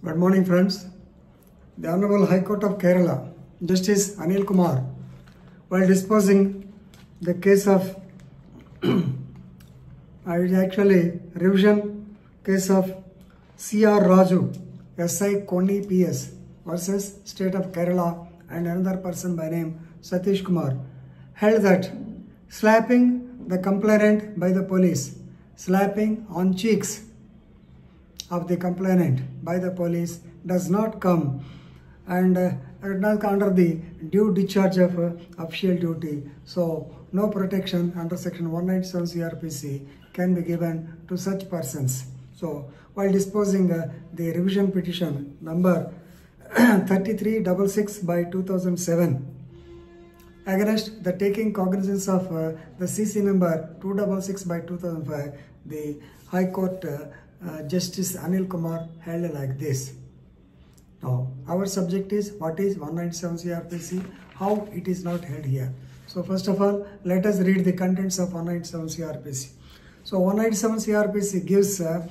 Good morning, friends. The Honorable High Court of Kerala, Justice Anil Kumar, while disposing the case of actually revision case of C.R. Raju, S.I. Konni P.S. versus State of Kerala and another person by name Satish Kumar, held that slapping the complainant by the police, slapping on cheeks of the complainant by the police does not come and uh, under the due discharge of uh, official duty. So no protection under section 197 CRPC can be given to such persons. So while disposing uh, the revision petition number 3366 by 2007 against the taking cognizance of uh, the CC number 266 by 2005, the High Court uh, Justice Anil Kumar held like this. Now, our subject is what is 197 CRPC, how it is not held here. So, first of all, let us read the contents of 197 CRPC. So, 197 CRPC gives uh,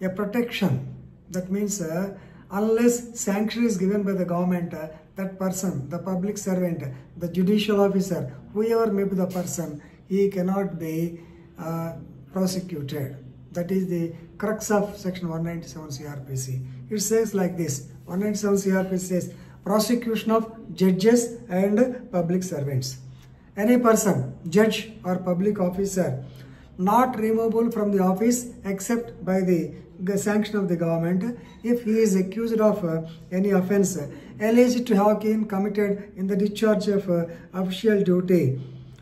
a protection. That means, uh, unless sanction is given by the government, uh, that person, the public servant, the judicial officer, whoever may be the person, he cannot be uh, prosecuted. That is the crux of section 197 CRPC. It says like this 197 CRPC says prosecution of judges and public servants. Any person, judge or public officer, not removable from the office except by the sanction of the government if he is accused of uh, any offence alleged to have been committed in the discharge of uh, official duty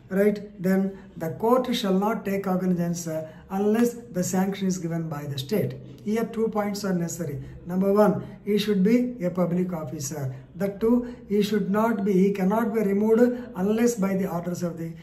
right? Then the court shall not take cognizance uh, unless the sanction is given by the state. Here two points are necessary. Number one he should be a public officer. That two he should not be he cannot be removed unless by the orders of the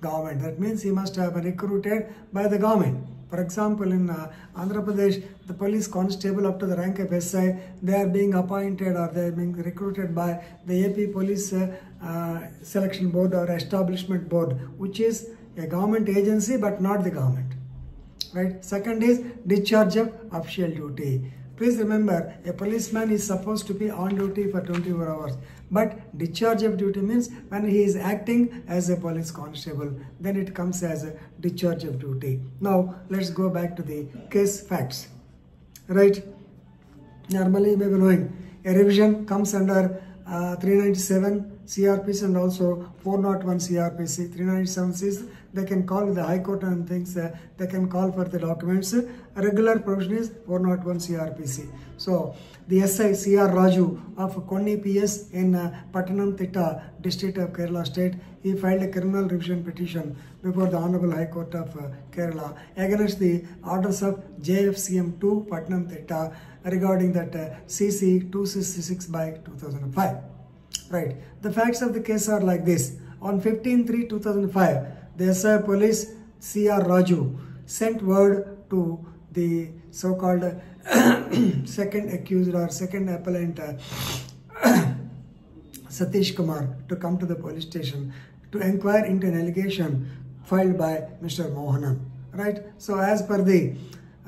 government. That means he must have been recruited by the government for example, in uh, Andhra Pradesh, the police constable up to the rank of SI, they are being appointed or they are being recruited by the AP Police uh, uh, Selection Board or Establishment Board, which is a government agency but not the government. Right? Second is discharge of official duty. Please remember, a policeman is supposed to be on duty for 24 hours. But discharge of duty means when he is acting as a police constable, then it comes as a discharge of duty. Now, let's go back to the case facts. Right? Normally, you may be knowing, a revision comes under uh, 397 CRPC and also 401 CRPC. 397 says they can call the High Court and things, uh, they can call for the documents. A regular provision is 401 CRPC. So, the SI CR Raju of Konni PS in uh, Pathanamthitta district of Kerala state, he filed a criminal revision petition before the Honorable High Court of uh, Kerala against the orders of JFCM 2 Pathanamthitta regarding that uh, CC 266 by 2005. Right. The facts of the case are like this. On 15-3-2005, the SI police CR Raju sent word to the so-called second accused or second appellant uh, Satish Kumar to come to the police station to inquire into an allegation filed by Mr. Mohanan. Right. So as per the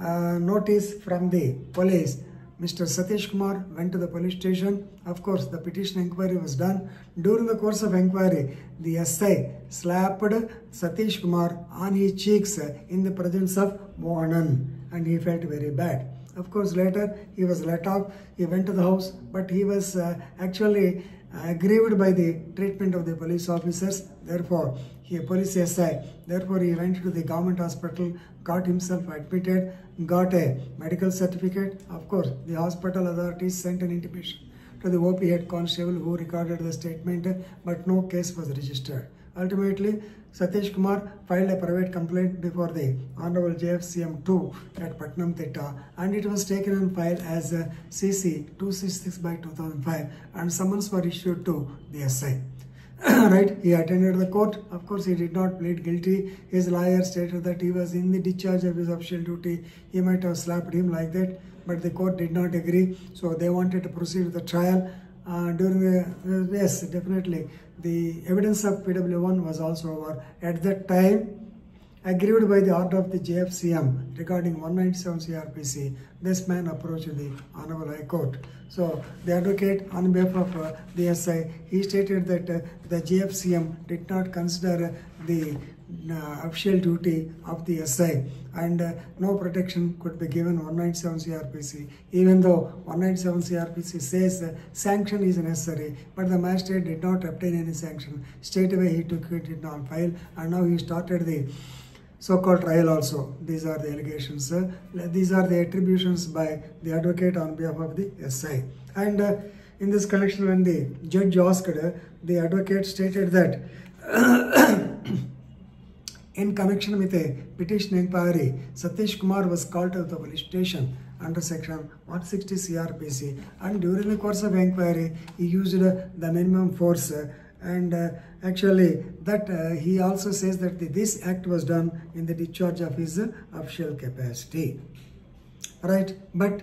uh, notice from the police, Mr. Satish Kumar went to the police station. Of course, the petition inquiry was done. During the course of inquiry, the SI slapped Satish Kumar on his cheeks in the presence of Mohanan and he felt very bad. Of course, later he was let off. He went to the house, but he was uh, actually aggrieved by the treatment of the police officers. Therefore, he police SI. Therefore, he went to the government hospital, got himself admitted, got a medical certificate. Of course, the hospital authorities sent an intimation to the OP head constable who recorded the statement, but no case was registered. Ultimately, Satish Kumar filed a private complaint before the Honorable JFCM 2 at Pathanamthitta and it was taken on file as CC 266 by 2005 and summons were issued to the SI. right, he attended the court. Of course, he did not plead guilty. His lawyer stated that he was in the discharge of his official duty. He might have slapped him like that, but the court did not agree. So they wanted to proceed with the trial. Uh, during the, uh, yes, definitely, the evidence of PW1 was also over. At that time, aggrieved by the order of the JFCM regarding 197 CRPC, this man approached the Honorable High Court. So the advocate on behalf of uh, the SI, he stated that uh, the JFCM did not consider the uh, official duty of the SI and uh, no protection could be given 197 CRPC even though 197 CRPC says uh, sanction is necessary but the magistrate did not obtain any sanction straight away he took it on file and now he started the so-called trial also. These are the allegations uh, these are the attributions by the advocate on behalf of the SI and uh, in this connection when the judge asked uh, the advocate stated that in connection with a petition inquiry, Satish Kumar was called to the police station under section 160 CRPC and during the course of inquiry he used uh, the minimum force uh, and uh, actually that uh, he also says that the, this act was done in the discharge of his uh, official capacity right but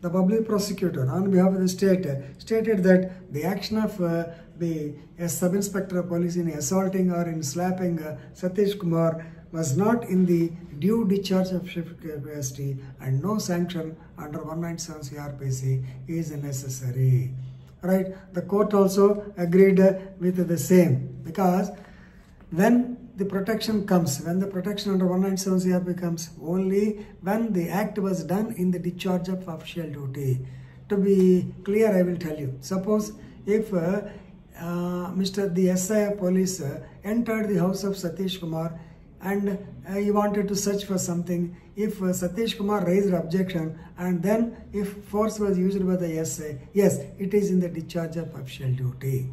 the public prosecutor on behalf of the state uh, stated that the action of uh, the sub-inspector of police in assaulting or in slapping uh, Satish Kumar was not in the due discharge of shift capacity and no sanction under 197 CRPC is necessary. Right? The court also agreed with the same because when the protection comes, when the protection under 197 CRP comes, only when the act was done in the discharge of official duty. To be clear, I will tell you. Suppose if uh, uh, Mr. the SI police uh, entered the house of Satish Kumar and uh, he wanted to search for something, if uh, Satish Kumar raised objection and then if force was used by the SI, yes, it is in the discharge of official duty.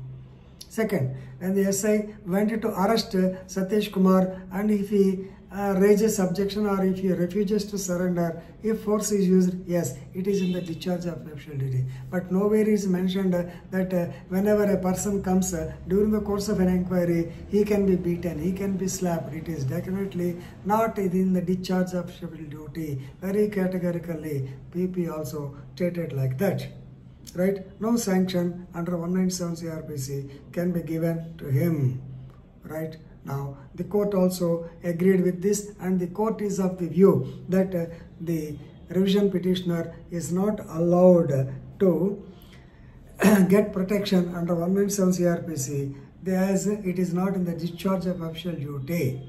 Second, when the SI went to arrest uh, Satish Kumar and if he uh, raises objection or if he refuses to surrender, if force is used, yes, it is in the discharge of official duty. But nowhere is mentioned that uh, whenever a person comes uh, during the course of an inquiry, he can be beaten, he can be slapped. It is definitely not in the discharge of official duty. Very categorically, PP also stated like that right? No sanction under 197 CRPC can be given to him, right? Now, the court also agreed with this and the court is of the view that uh, the revision petitioner is not allowed to get protection under 197 CRPC as it is not in the discharge of official duty,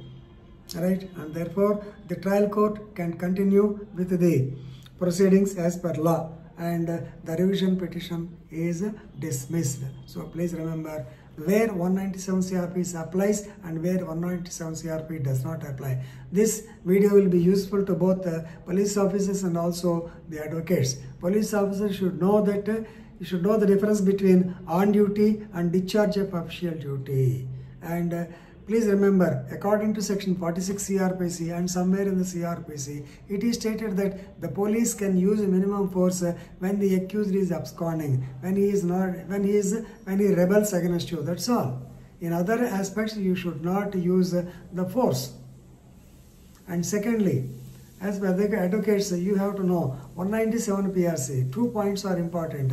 right? And therefore, the trial court can continue with the proceedings as per law and uh, the revision petition is dismissed. So please remember where 197 CRP applies and where 197 CRP does not apply. This video will be useful to both the police officers and also the advocates. Police officers should know that uh, you should know the difference between on duty and discharge of official duty. And uh, Please remember, according to section 46 CRPC and somewhere in the CRPC, it is stated that the police can use minimum force when the accused is absconding, when he is not, when he is, when he rebels against you. That's all. In other aspects, you should not use the force. And secondly, as per the advocates, you have to know 197 PRC. Two points are important.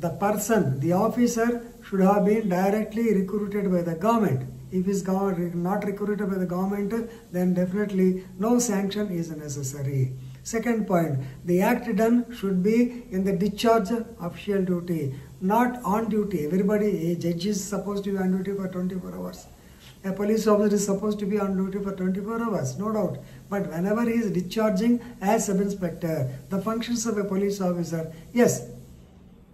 The person, the officer, should have been directly recruited by the government if is not recruited by the government, then definitely no sanction is necessary. Second point, the act done should be in the discharge of official duty, not on duty. Everybody, a judge is supposed to be on duty for 24 hours. A police officer is supposed to be on duty for 24 hours, no doubt. But whenever he is discharging as sub-inspector, the functions of a police officer, yes,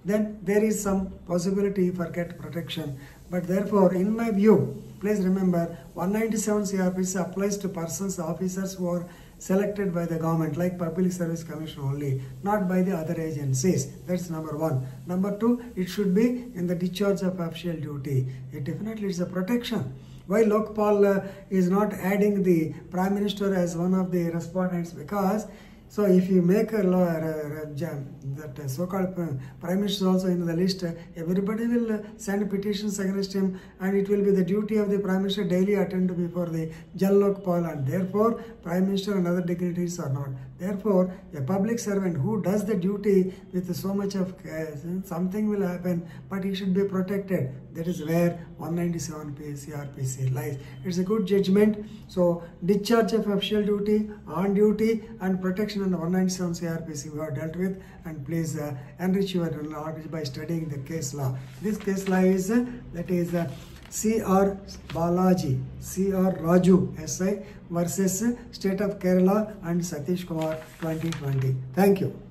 then there is some possibility for get protection. But therefore, in my view, please remember 197 CRPC applies to persons, officers who are selected by the government like Public Service Commission only, not by the other agencies. That's number one. Number two, it should be in the discharge of official duty. It definitely is a protection. Why Lokpal uh, is not adding the Prime Minister as one of the respondents? Because so if you make a law, uh, that so-called uh, prime minister is also in the list, uh, everybody will uh, send petitions against him and it will be the duty of the prime minister daily attend before the Jan Lokpal and therefore prime minister and other dignitaries are not. Therefore, a public servant who does the duty with so much of care, something will happen, but he should be protected. That is where 197 CRPC lies. It's a good judgment. So, discharge of official duty, on duty, and protection under 197 CRPC we have dealt with. And please uh, enrich your knowledge by studying the case law. This case law is uh, that is. Uh, C.R. Balaji, C.R. Raju, S.I. versus State of Kerala and Satish Kumar 2020. Thank you.